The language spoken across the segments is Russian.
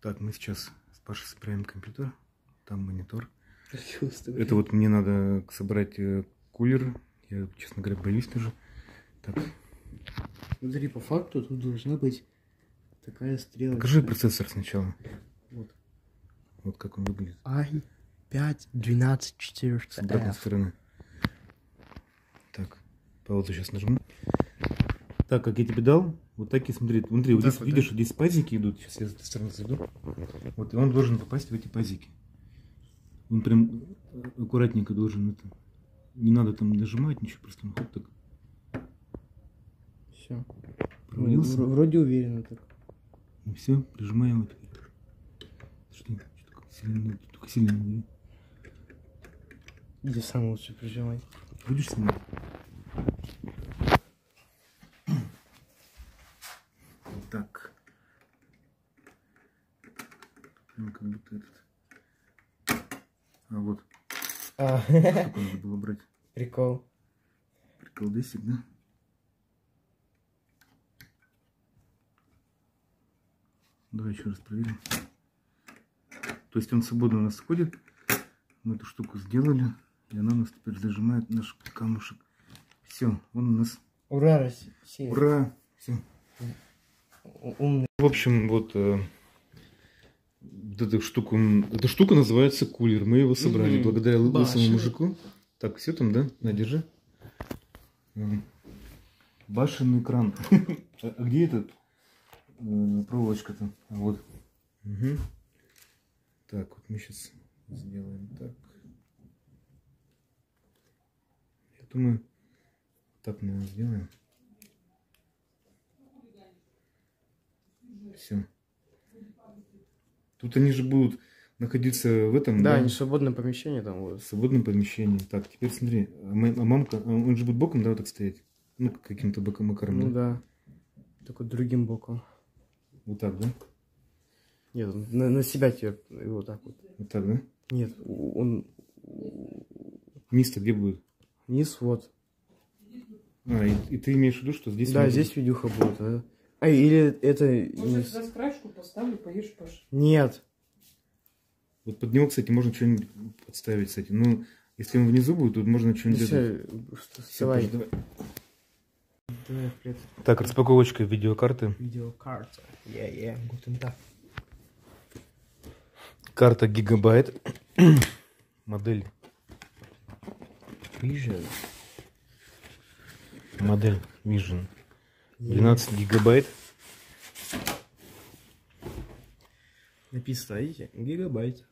Так, мы сейчас с Пашей собираем компьютер. Там монитор. Это вот мне надо собрать э, кулер. Я, честно говоря, боюсь тоже. Так, Смотри, по факту тут должна быть такая стрелочка. покажи процессор сначала. Вот. Вот как он выглядит. i5 12 С обратной 400F. стороны. Так, паузу сейчас нажму. Так, как я тебе дал, вот так и смотри. Смотри, вот здесь, вот, видишь, здесь пазики идут. Сейчас я с этой стороны зайду. Вот, и он должен попасть в эти пазики. Он прям аккуратненько должен это. Не надо там нажимать, ничего, просто он хоп так Все. провалился. вроде уверенно так. И все, прижимаем вот. Что, что такое сильно, только сильно. Где сам лучше прижимай. Будешь снимать? Вот так. Прям как будто этот. А вот, А, как надо было брать. прикол. Приколдесик, да? Давай еще раз проверим. То есть он свободно у нас сходит. Мы эту штуку сделали. И она у нас теперь зажимает наш камушек. Все, он у нас... Ура, Россия. Ура! Все. Умный. В общем, вот, э, вот эту штуку, эта штука называется кулер. Мы его собрали Мгм. благодаря лы- лысому мужику. Так, все там, да? На, держи. М. Башенный кран. А а где этот э, проволочка-то? А, вот. Так, вот мы сейчас сделаем так. Я думаю, так, наверное, сделаем. Все. Тут они же будут находиться в этом, Да, не свободное помещение там в вот. свободном помещении. Так, теперь смотри, а, а мамка, а он же будет боком, да, вот так стоять? Ну, каким-то боком макаром, Ну да? да. Только другим боком. Вот так, да? Нет, на, на себя тебе вот так вот. Вот так, да? Нет, он Низ-то где будет? низ вот. А, и, и ты имеешь в виду, что здесь... да, здесь видюха будет. А, А, или это... Может, низ? за крашку поставлю, поешь, Паш. Нет. Вот под него, кстати, можно что-нибудь подставить, кстати. Ну, если он внизу будет, тут можно что-нибудь... Паш, давай. Давай. Так, распаковочка видеокарты. Видеокарта. Я-я, гутен так. Карта гигабайт. Модель. Vision. Модель Vision. 12 гигабайт. Написано, видите? Гигабайт.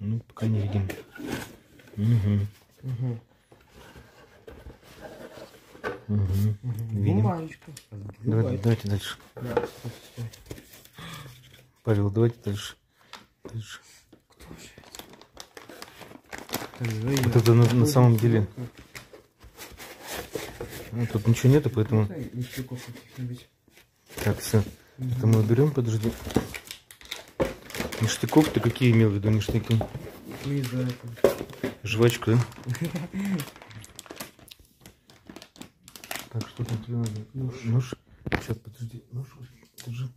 Ну, пока не видим. Угу. Угу. Угу. Видим. Бумажечка. Давай, Гигабайт. давайте дальше. Да. Павел, давайте дальше. Дальше. Кто же это? Вот это на- на самом деле. кнопка? Ну, тут ничего нету, поэтому... Каких-нибудь. Так, все. Это мы уберем, подожди. Ништяков ты какие имел в виду ништяки? Ну, из-за этого. Жвачку, да? Так, что там тебе надо? Нож. Нож. Сейчас, подожди. Нож. Держи.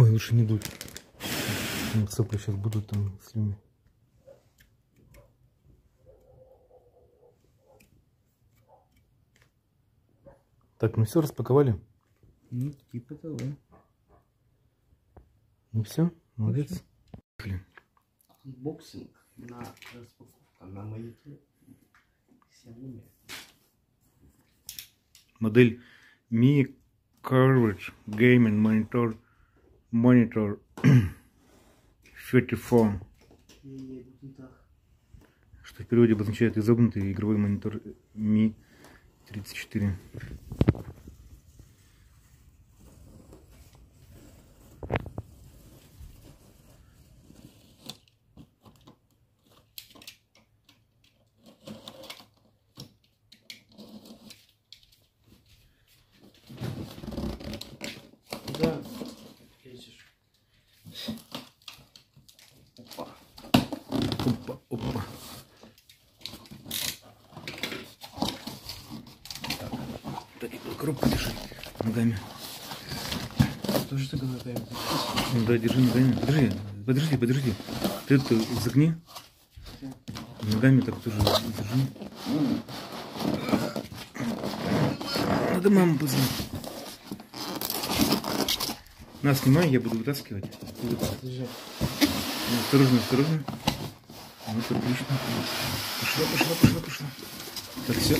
Ой, лучше не дуть. Там Цепли сейчас будут там слюни. Так, ну все, распаковали. Ну, типа того. Ну все, молодец. Анбоксинг на распаковка на монитор Xiaomi. Модель Mi Coverage Gaming Monitor Monitor 34, Не, не так. что в переводе обозначает изогнутый игровой монитор Mi 34. Коробку держи ногами. Тоже так ногами. Ну да, держи ногами. Подожди, подожди, подожди. Ты это загни. Ногами так тоже держи. Надо маму позвонить. На, снимай, я буду вытаскивать. Ну, Осторожно, осторожно. Вот, отлично. Пошла, пошла, пошла, пошла. Так, все.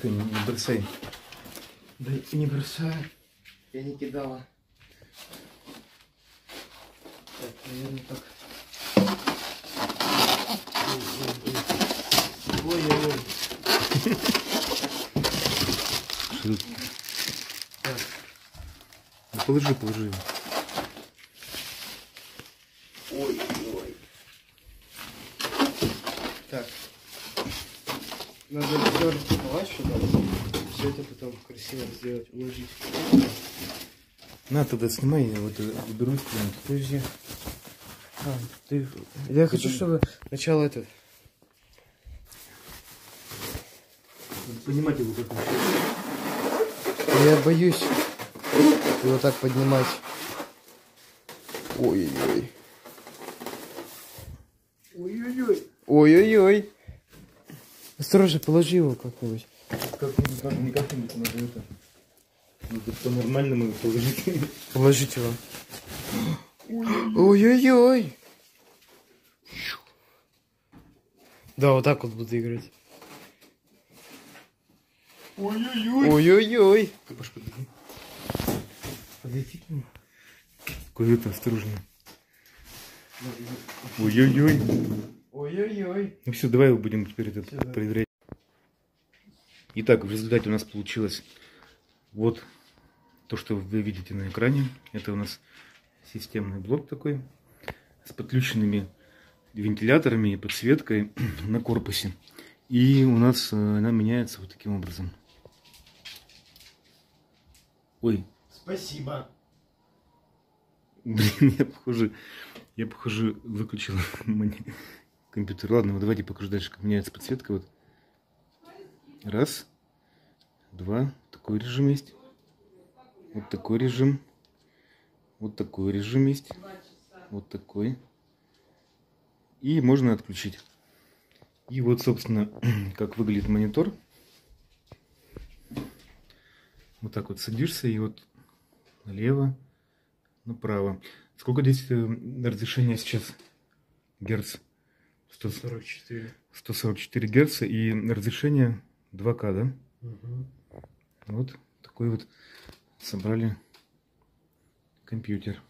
Тихо, не, не бросай. Да и не бросаю. Я не кидала. Так, наверное, так. Ой-ой-ой. Что тут? Так, Ну, положи, положи. его. ой-ой. Так. Надо все сюда. Все это потом красиво сделать, уложить. На, тогда снимай, я вот э, уберу что-нибудь. Подожди. А, ты... Я хочу, чтобы сначала этот... Понимать его как Я боюсь его так поднимать. Ой-ой-ой. Ой-ой-ой. Ой-ой-ой. Осторожно, положи его как-нибудь. Как-нибудь, как, не как-нибудь надо это. Надо по-нормальному положить. Положить его. Ой-ой-ой. Да, вот так вот буду играть. Ой-ой-ой. Ой-ой-ой. Паш, подойди. Подойди к нему. Куда-то осторожно. Ой-ой-ой. Ой-ой-ой. Ну все, давай его будем теперь это проверять. Итак, в результате у нас получилось вот то, что вы видите на экране. Это у нас системный блок такой с подключенными вентиляторами и подсветкой на корпусе. И у нас э, она меняется вот таким образом. Ой, Спасибо. Блин, я похоже, я похоже выключил компьютер. Ладно, вот давайте покажу дальше, как меняется подсветка. Вот. Раз, два, такой режим есть. Вот такой режим. Вот такой режим есть. Вот такой. И можно отключить. И вот, собственно, как выглядит монитор. Вот так вот садишься и вот налево, направо. Сколько здесь э, разрешение сейчас? Герц? 100 44. 144 герца и разрешение 2К, да? Вот такой вот собрали компьютер.